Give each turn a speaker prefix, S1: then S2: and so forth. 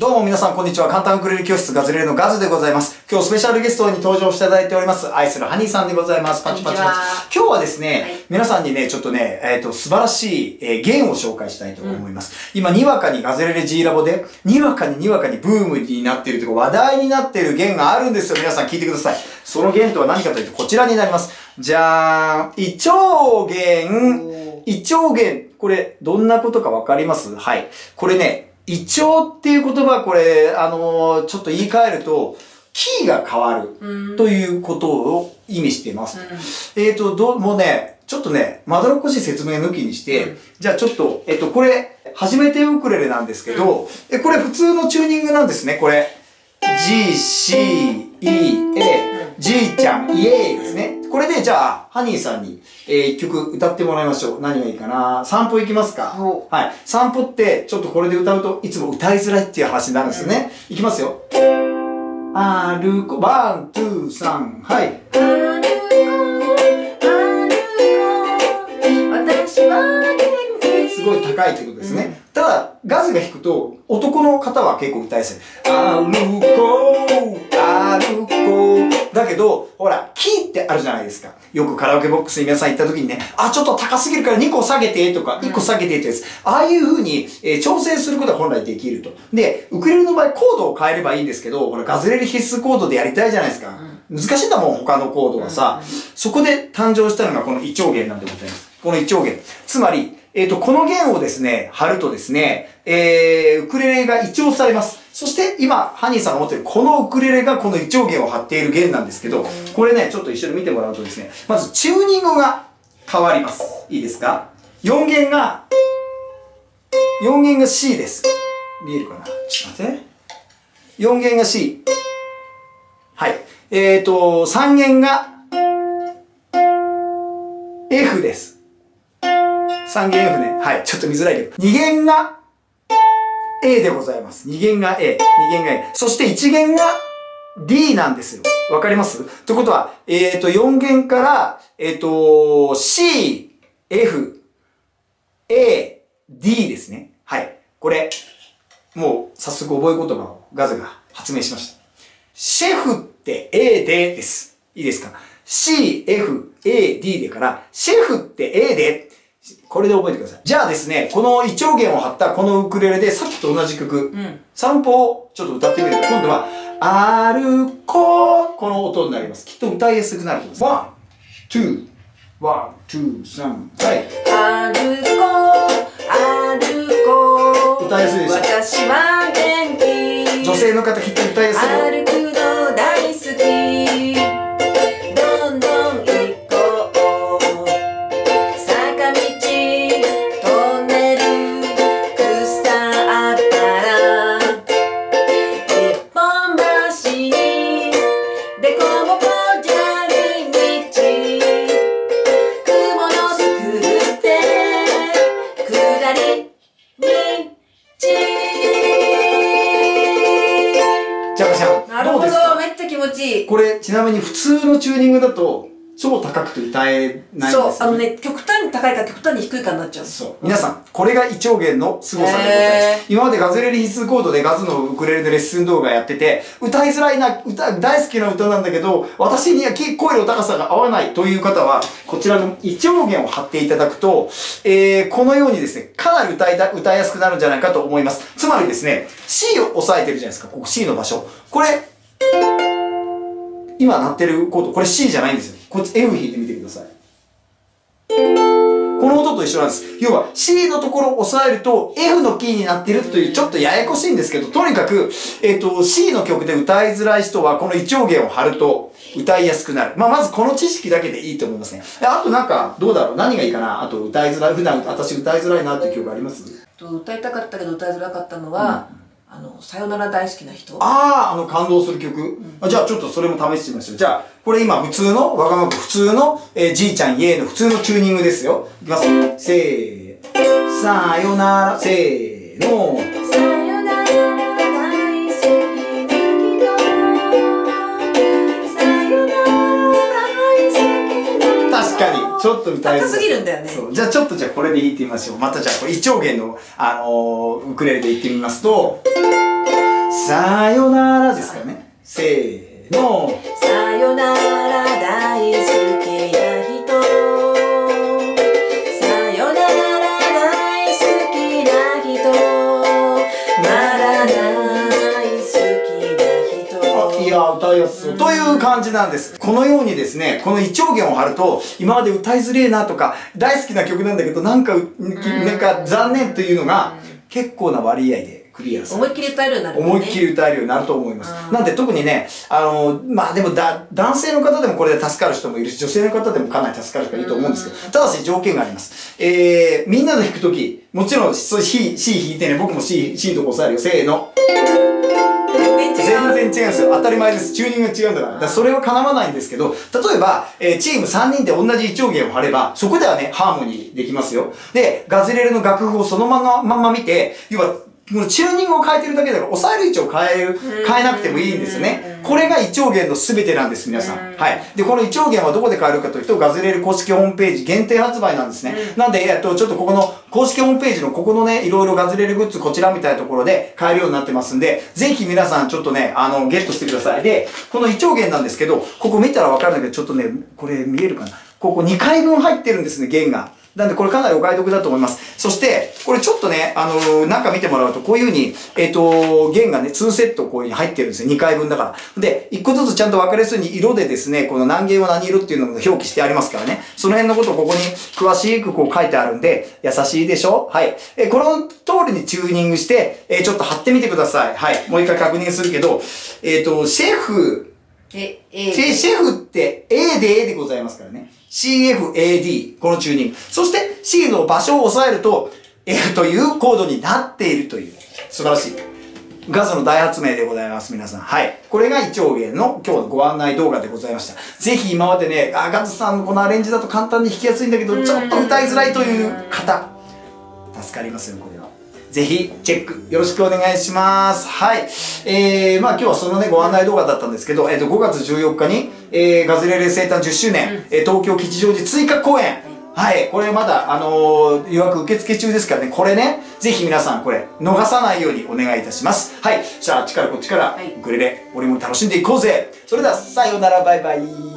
S1: どうも皆さんこんにちは。簡単ウクレレ教室ガズレレのガズでございます。今日スペシャルゲストに登場していただいております。愛するハニーさんでございます。パチパチパチ。今日はですね、
S2: はい
S1: 皆さんにね、ちょっとね、えっ、と、素晴らしい、えー弦を紹介したいと思います。今、にわかにガズレレ G ラボで、にわかににわかにブームになっているというか、話題になっている弦があるんですよ。皆さん聞いてください。その弦とは何かというと、こちらになります。じゃーん。胃腸弦。胃腸弦。これ、どんなことかわかります？はい。これね、胃腸っていう言葉、これ、あのーちょっと言い換えると、キーが変わるということを意味しています。えっ、と、どう、もうね、ちょっとね、まどろっこしい説明抜きにして、じゃあちょっと、えっ、と、これ、初めてウクレレなんですけど、え、これ普通のチューニングなんですね、これ。G, C, E, A, G ちゃん、イエーイですね。これで、じゃあ、ハニーさんに、えー一曲歌ってもらいましょう。何がいいかな散歩行きますか？
S2: お
S1: はい。散歩って、ちょっとこれで歌うといつも歌いづらいっていう話になるんですよね。いきますよ。歩こ、 one、two、さん、はい。
S2: 歩こう歩こう私は元気
S1: すごい高いってことですね。ただ、ガズが弾くと、男の方は結構歌いやすい。歩こう、歩こう。だけど、ほら、キーってあるじゃないですか。よくカラオケボックスに皆さん行った時にね、あ、ちょっと高すぎるから2個下げてとか、1個下げてってやつ。ああいう風に、えー調整することは本来できると。で、ウクレレの場合コードを変えればいいんですけど、ほら、ガズレレ必須コードでやりたいじゃないですか。難しいんだもん、他のコードはさ。そこで誕生したのがこの胃腸弦なんでございます。この胃腸弦。つまり、えっ、と、この弦をですね、貼るとですね、えー、ウクレレが胃腸されます。そして今、ハニーさんが持ってるこのウクレレがこの胃腸弦を貼っている弦なんですけど、これね、ちょっと一緒に見てもらうとですね、まずチューニングが変わります。いいですか ?4 弦が、4弦が C です。見えるかな？ちょっと待って。4弦が C。はい。えっ、と、3弦が F です。3弦 F ね。はい。ちょっと見づらいけど。2弦が A でございます。2弦が A。2弦が A。そして1弦が D なんですよ。わかります？ということは、えっ、と、4弦から、えっ、と、C、F、A、D ですね。はい。これ、もう早速覚え言葉をガズが発明しました。シェフって A でです。いいですか ?C, F, A, D でから、シェフって A で、これで覚えてください。じゃあですね、この胃腸弦を張ったこのウクレレでさっきと同じ曲、
S2: ん
S1: 散歩をちょっと歌ってみると、今度は、歩こうこの音になります。きっと歌いやすくなると思います。ワン、two、one、two、さん、はい。
S2: 歩こう歩こう
S1: 歌いやすいでしょ
S2: 私は元気
S1: 女性の方きっと歌いやすいよ。
S2: 歩くの大好き
S1: ち
S2: な
S1: みに普通のチューニングだと、超高くて歌えないんですよ、
S2: そうあのね極端に高いか極端に低いかになっちゃう
S1: そう。皆さん、これが胃腸弦の凄さでございます。今までガズレレ必須コードでガズのウクレレでレッスン動画やってて、歌いづらいな、歌、大好きな歌なんだけど、私にはき声の高さが合わないという方は、こちらの胃腸弦を貼っていただくと、えー、このようにですね、かなり歌いた、歌いやすくなるんじゃないかと思います。つまりですね、C を押さえてるじゃないですか、ここ C の場所。これ、今鳴ってるコード、これ C じゃないんですよ。こっち F 弾いてみてください。この音と一緒なんです。要は C のところを押さえると F のキーになってるというちょっとややこしいんですけど、とにかく、えっ、と、C の曲で歌いづらい人はこの胃腸弦を張ると歌いやすくなる。まあ、まずこの知識だけでいいと思いますね。あとなんか、どうだろう？何がいいかな？あと歌いづらい、普段私歌いづらいなっていう曲あります？
S2: と歌いたかったけど歌いづらかったのは、あのさよなら大好きな人
S1: ああ、あの感動する曲。あじゃあちょっとそれも試してみましょう。じゃあ、これ今普通の、わがまま普通の、えー、じいちゃんイエーの普通のチューニングですよ。いきます。せー、さよなら、せーの。ちょっと歌いづらい
S2: 高すぎるんだよね
S1: そう。じゃあちょっとじゃあこれで言ってみましょう。またじゃあこれ、胃腸弦の、あのーウクレレで言ってみますと、さよならですからね。せーの。
S2: さよなら大好きな
S1: 歌いやすい。という感じなんです。このようにですね、この一丁弦を張ると、今まで歌いづれえなとか、大好きな曲なんだけど、なんか、なんか残念というのが、結構な割合でクリアする。
S2: 思いっきり歌えるようになるね
S1: 思いっきり歌えるようになると思います。
S2: うん
S1: なんで特にね、あの、まあでもだ、男性の方でもこれで助かる人もいるし、女性の方でもかなり助かる人がいると思うんですけど、ただし条件があります。えー、みんなで弾くとき、もちろん、そう C、C 弾いてね、僕も C、C のとこ押さえるよ。せーの。
S2: 全然違う
S1: んですよ。当たり前です。チューニングが違うんだから。だからそれは叶わないんですけど、例えば、えーチーム3人で同じ一丁弦を張れば、そこではね、ハーモニーできますよ。で、ガズレレの楽譜をそのまま、まんま見て、要は、もうチューニングを変えてるだけだから、押さえる位置を変える、変えなくてもいいんですよね。これが一丁弦の全てなんです、皆さん。はい。で、この一丁弦はどこで変えるかというと、ガズレレ公式ホームページ限定発売なんですね。なんで、えっと、ちょっとここの公式ホームページのここのね、いろいろガズレレグッズこちらみたいなところで買えるようになってますんで、ぜひ皆さんちょっとね、あの、ゲットしてください。で、この一丁弦なんですけど、ここ見たらわかるんだけど、ちょっとね、これ見えるかな？ここ2回分入ってるんですね、弦が。なんでこれかなりお買い得だと思います。そして、これちょっとね、あのー中見てもらうと、こういう風に、えっ、と、弦がね、2セットこういう風に入ってるんですよ。2回分だから。で、1個ずつちゃんと分かりやすいように色でですね、この何弦は何色っていうのも表記してありますからね。その辺のことをここに詳しくこう書いてあるんで、優しいでしょ？はい。えーこの通りにチューニングして、えちょっと貼ってみてください。はい。もう一回確認するけど、えっ、と、シェフ、
S2: え、え
S1: シェフって A で A でございますからね。CFAD、このチューニング。そして C の場所を押さえると F というコードになっているという。素晴らしい。ガズの大発明でございます、皆さん。はい。これが一丁弦の今日のご案内動画でございました。ぜひ今までね、あ、ガズさんのこのアレンジだと簡単に弾きやすいんだけど、ちょっと歌いづらいという方、助かりますよ、これは。ぜひ、チェック、よろしくお願いします。はい。えー、まあ今日はそのね、ご案内動画だったんですけど、えっ、と、5月14日に、えー、ガズレレ生誕10周年、えー東京吉祥寺追加公演、はい、これまだ、あのー予約受付中ですからね、これね、ぜひ皆さんこれ、逃さないようにお願いいたします。はい、じゃあ、あっちからこっちから、
S2: はい
S1: ウクレレ、俺も楽しんでいこうぜ。それでは、さようなら、バイバイ。